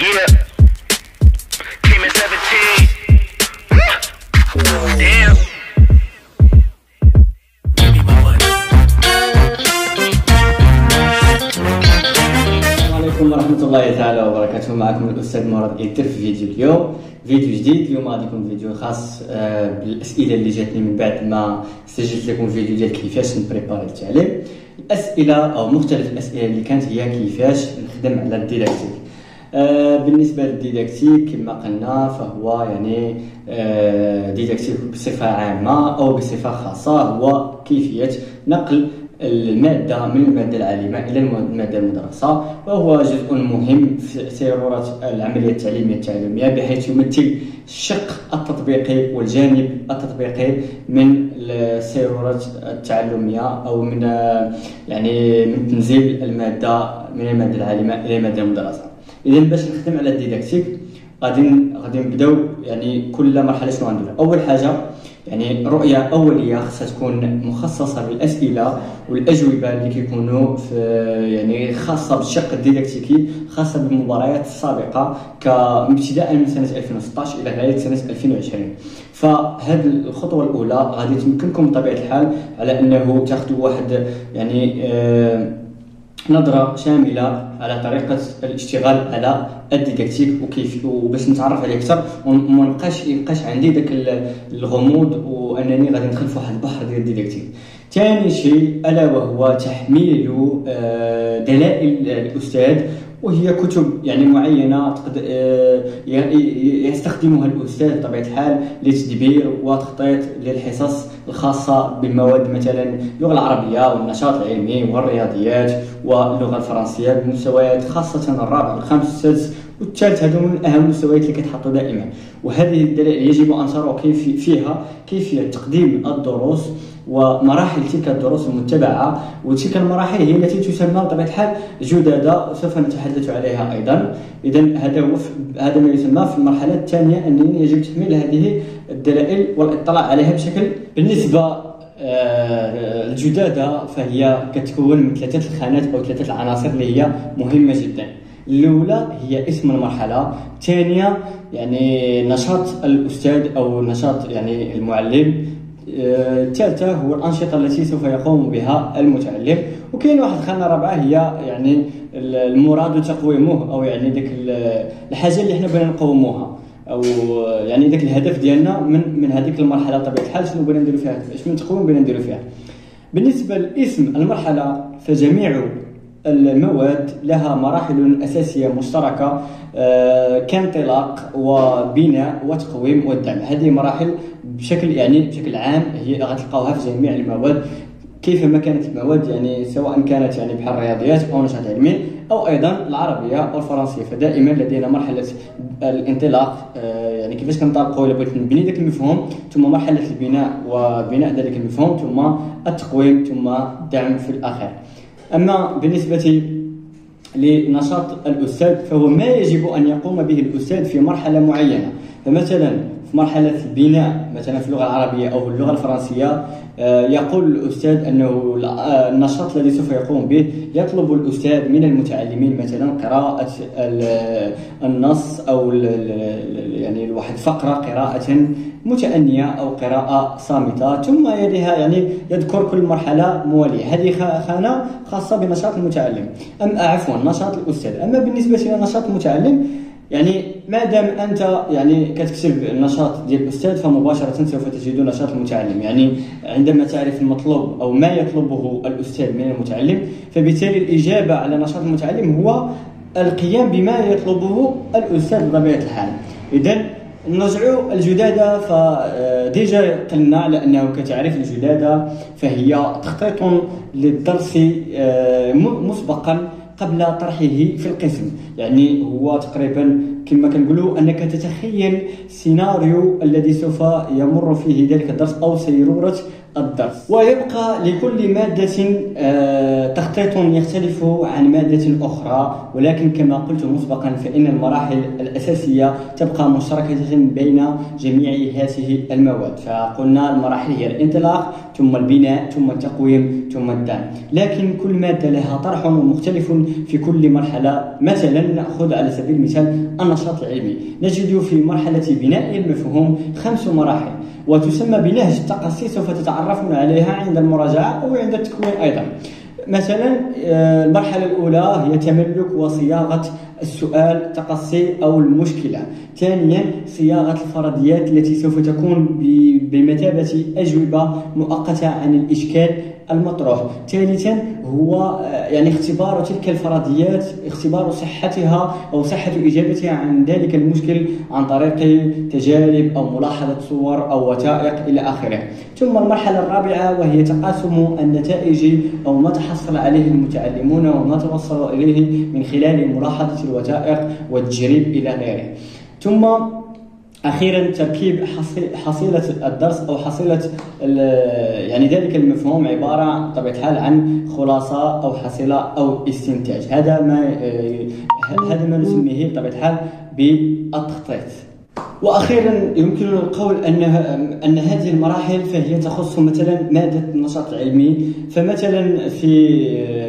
Yeah. Came in 17. Damn. السلام عليكم ورحمة الله تعالى وبركاته معكم الأستاذ مراد إيتر في فيديو اليوم فيديو جديد اليوم غادي يكون فيديو خاص بالأسئلة اللي جاتني من بعد ما سجلت لكم فيديو ديال كيفاش نبريباري التعليم الأسئلة أو مختلف الأسئلة اللي كانت هي كيفاش نخدم على ال didactique آه، بالنسبة لل didactique كما قلنا فهو يعني آه، didactique بصفة عامة أو بصفة خاصة هو كيفية نقل المادة من المادة العالمة إلى المادة المدرسة وهو جزء مهم في سيرورة العملية التعليمية التعلمية بحيث يمثل الشق التطبيقي والجانب التطبيقي من السيرورة التعلمية أو من يعني من تنزيل المادة من المادة العالمة إلى المادة المدرسة. إذا باش نخدم على الديداكتيك غادي غادي نبداو يعني كل مرحلة شنو غندير أول حاجة يعني رؤية أولية خصها تكون مخصصة بالأسئلة والأجوبة اللي كيكونوا في يعني خاصة بالشق الديداكتيكي خاصة بالمباريات السابقة كابتداء من سنة 2016 إلى غاية سنة 2020 فهذه الخطوة الأولى غادي تمكنكم بطبيعة الحال على أنه تاخذوا واحد يعني آه نظرة شاملة على طريقة الاشتغال على الديداكتيك وكيف وباش نتعرف عليه أكثر وما نبقاش يبقاش عندي داك الغموض وأنني غادي ندخل في واحد البحر ديال الديداكتيك. ثاني شيء ألا وهو تحميل آه، دلائل الأستاذ وهي كتب يعني معينة تقد يستخدمها الأستاذ بطبيعة الحال لتدبير وتخطيط للحصص الخاصه بالمواد مثلا اللغة العربية والنشاط العلمي والرياضيات واللغة الفرنسية بمستويات خاصة الرابع والخامس والسادس والثالث هذو من أهم المستويات اللي كتحطوا دائما وهذه الدلائل يجب أن تروا كيف فيها كيفيه تقديم الدروس ومراحل تلك الدروس المتبعة وتلك المراحل هي التي تسمى بطبيعة الحال جدادة سوف نتحدث عليها أيضا. إذا هذا هو هذا ما يسمى في المرحلة الثانية أنني يجب تحميل هذه الدلائل والاطلاع عليها بشكل بالنسبة آه، الجدادة فهي كتكون من ثلاثة الخانات أو ثلاثة العناصر اللي هي مهمة جدا. الأولى هي اسم المرحلة. الثانية يعني نشاط الأستاذ أو نشاط يعني المعلم. الثالثة هو الأنشطة التي سوف يقوم بها المتعلم. وكاين واحد الخانة رابعه هي يعني المراد تقويمه أو يعني ديك الحاجة اللي حنا بغينا نقوموها. أو يعني داك الهدف ديالنا من من هذيك المرحلة بطبيعه الحال شنو بغينا نديرو فيها؟ شنو التقويم بغينا نديرو فيها؟ بالنسبة لاسم المرحلة فجميع المواد لها مراحل أساسية مشتركة آه، كانطلاق وبناء وتقويم والدعم. هذه مراحل بشكل يعني بشكل عام هي غتلقاوها في جميع المواد. كيفما كانت المواد؟ يعني سواء كانت يعني بحال الرياضيات أو نشاط علمي أو أيضا العربية أو الفرنسية. فدائما لدينا مرحلة الانطلاق آه، يعني كيفاش كنطلقوا إلا بغيت نبني ذاك المفهوم ثم مرحلة البناء وبناء ذلك المفهوم ثم التقويم ثم الدعم في الآخر. أما بالنسبة لنشاط الأستاذ فهو ما يجب أن يقوم به الأستاذ في مرحلة معينة. فمثلا في مرحلة البناء مثلا في اللغة العربية أو في اللغة الفرنسية آه، يقول الأستاذ أنه آه، النشاط الذي سوف يقوم به يطلب الأستاذ من المتعلمين مثلا قراءة النص أو يعني واحد فقرة قراءة متأنية أو قراءة صامتة ثم يليها يعني يذكر كل مرحلة موالية هذه خانة خاصة بنشاط المتعلم. أم عفوا نشاط الأستاذ. أما بالنسبة لنشاط المتعلم يعني ما دام أنت يعني كتكتب النشاط ديال الأستاذ فمباشرة سوف تجد نشاط المتعلم يعني عندما تعرف المطلوب أو ما يطلبه الأستاذ من المتعلم فبالتالي الإجابة على نشاط المتعلم هو القيام بما يطلبه الأستاذ بطبيعة الحال. اذا نرجعوا الجدادة فديجا قلنا على أنه كتعرف الجدادة فهي تخطيط للدرس آه، مسبقا قبل طرحه في القسم. يعني هو تقريبا كما كنقولوا أنك تتخيل سيناريو الذي سوف يمر فيه ذلك الدرس أو سيرورة الدرس ويبقى لكل مادة آه، تخطيط يختلف عن مادة أخرى ولكن كما قلت مسبقا فإن المراحل الأساسية تبقى مشتركة بين جميع هذه المواد. فقلنا المراحل هي الانطلاق ثم البناء ثم التقويم ثم الدعم لكن كل مادة لها طرح مختلف في كل مرحلة. مثلا نأخذ على سبيل المثال النشاط العلمي. نجد في مرحلة بناء المفهوم خمس مراحل. وتسمى بنهج التقصي سوف تتعرفون عليها عند المراجعة أو عند التكوين أيضا. مثلا آه، المرحلة الأولى هي تملك وصياغة السؤال تقصي أو المشكلة. ثانيا صياغة الفرضيات التي سوف تكون بمثابة أجوبة مؤقتة عن الإشكال المطروح. ثالثا هو آه، يعني اختبار تلك الفرضيات اختبار صحتها أو صحة إجابتها عن ذلك المشكل عن طريق تجارب أو ملاحظة صور أو وثائق إلى آخره. ثم المرحلة الرابعة وهي تقاسم النتائج أو ما تحصل عليه المتعلمون وما توصلوا إليه من خلال ملاحظة الوثائق والتجريب إلى غيره. ثم أخيرا تركيب حصيلة الدرس أو حصيلة يعني ذلك المفهوم عبارة طبيعة الحال عن خلاصة أو حصيلة أو استنتاج. هذا ما هذا ما نسميه بطبيعه الحال بالتخطيط وأخيرا يمكننا القول أن أن هذه المراحل فهي تخص مثلا مادة النشاط العلمي فمثلا في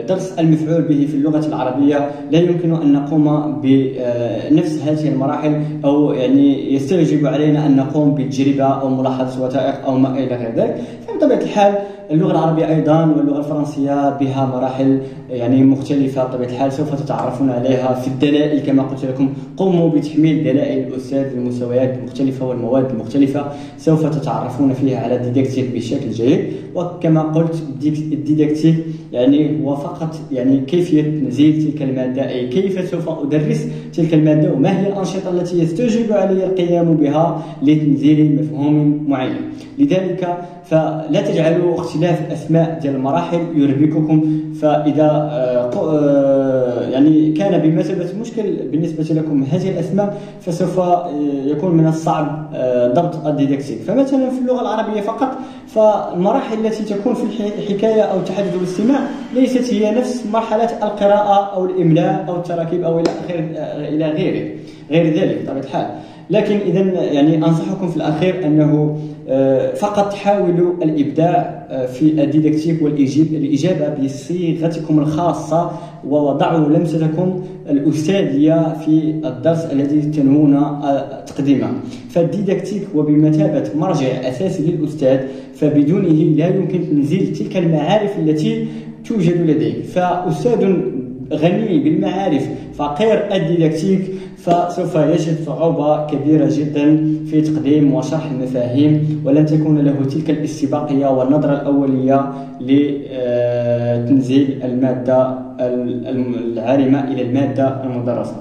درس المفعول به في اللغة العربية لا يمكن أن نقوم بنفس هذه المراحل أو يعني يستوجب علينا أن نقوم بتجربه أو ملاحظة وثائق أو ما إلى غير ذلك. فبطبيعة الحال اللغة العربية أيضا واللغة الفرنسية بها مراحل يعني مختلفة بطبيعة الحال سوف تتعرفون عليها في الدلائل. كما قلت لكم قوموا بتحميل دلائل الأستاذ للمستويات المختلفة والمواد المختلفة. سوف تتعرفون فيها على الديداكتيك بشكل جيد. وكما قلت الديداكتيك يعني هو فقط يعني كيفية تنزيل تلك المادة أي كيف سوف أدرس تلك المادة وما هي الأنشطة التي يستوجب علي القيام بها لتنزيل مفهوم معين. لذلك فلا تجعلوا اختلاف الاسماء ديال المراحل يربككم. فإذا آه، آه، يعني كان بمثابة مشكل بالنسبة لكم هذه الأسماء فسوف آه، يكون من الصعب ضبط الديدكتيك فمثلا في اللغة العربية فقط فالمراحل التي تكون في الحكاية أو التحدث والاستماع ليست هي نفس مرحلة القراءة أو الإملاء أو التراكيب أو إلى اخره إلى غيره غير ذلك بطبيعة الحال. لكن اذا يعني أنصحكم في الأخير أنه آه، فقط حاولوا الإبداع آه، في الديدكتيك والاجابه بصيغتكم الخاصة ووضعوا لمستكم الأستاذية في الدرس الذي تنوون آه، تقديمه. فالديدكتيك هو بمثابه مرجع أساسي للأستاذ فبدونه لا يمكن تنزيل تلك المعارف التي توجد لديه. فأستاذ غني بالمعارف فقير الديدكتيك فسوف يجد صعوبة كبيرة جدا في تقديم وشرح المفاهيم ولن تكون له تلك الاستباقية والنظرة الأولية لتنزيل المادة العارمة إلى المادة المدرسة.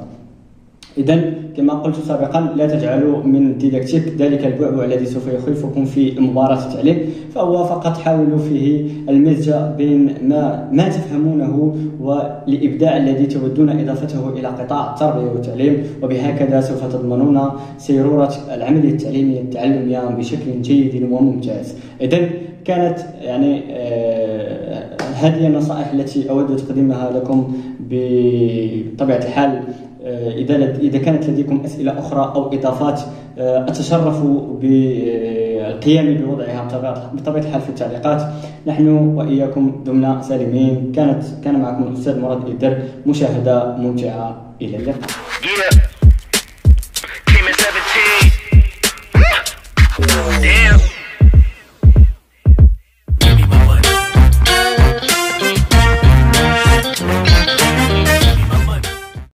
إذا كما قلت سابقا لا تجعلوا من ديداكتيك ذلك البعبع الذي سوف يخيفكم في مباراة التعليم فهو فقط حاولوا فيه المزج بين ما ما تفهمونه والإبداع الذي تودون إضافته إلى قطاع التربية والتعليم وبهكذا سوف تضمنون سيرورة العملية التعليمية التعلمية بشكل جيد وممتاز. إذا كانت يعني آه هذه النصائح التي أود تقديمها لكم بطبيعة الحال آه، إذا إذا كانت لديكم أسئلة أخرى أو إضافات آه، أتشرف بالقيام بوضعها بطبيعه الحال في التعليقات. نحن وإياكم دمنا سالمين. كانت كان معكم الأستاذ مراد الدر مشاهدة ممتعة. إلى اللقاء.